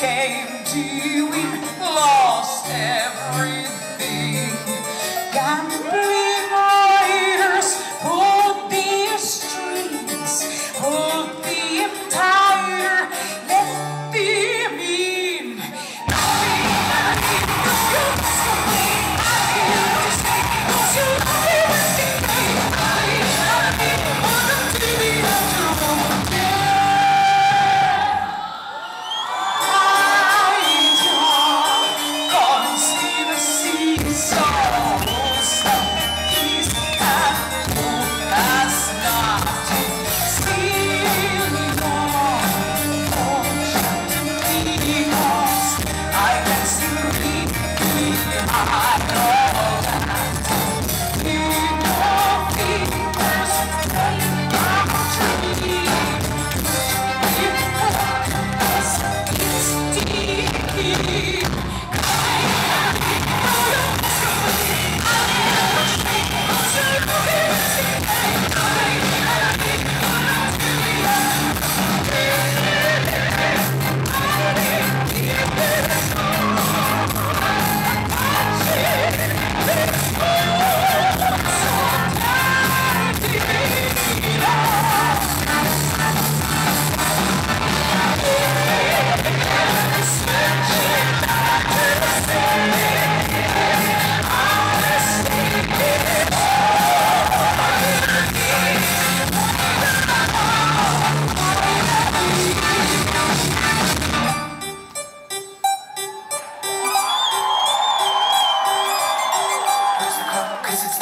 came to you, we lost everything. I know. This is